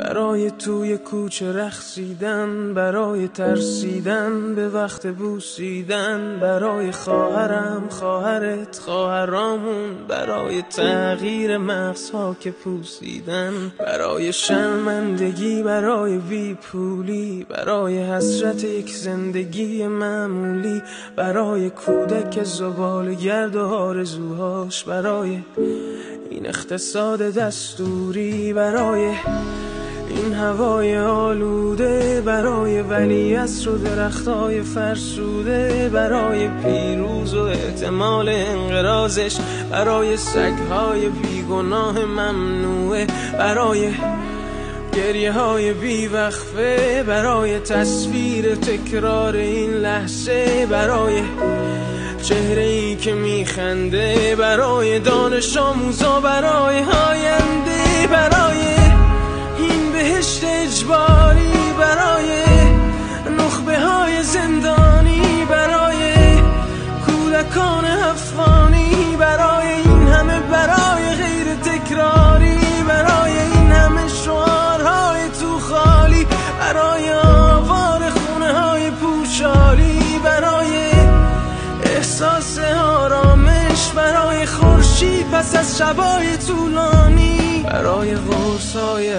برای توی کوچه رخصیدن برای ترسیدن به وقت بوسیدن برای خواهرم خواهرت خواهرامون برای تغییر مغزها که پوسیدن برای شرمندگی برای بی پولی برای حسرت یک زندگی معمولی برای کودک زبال گرد و آرزوهاش برای این اقتصاد دستوری برای این هوای آلوده برای ولی و درختای فرسوده برای پیروز و احتمال انقرازش برای سگهای بیگناه ممنوعه برای گریه های بیوقفه برای تصویر تکرار این لحظه برای چهره ای که میخنده برای دانش آموزا برای آینده برای آوار خونه های پوشالی برای احساس آرامش برای خورشید پس از شبای طولانی برای غرصای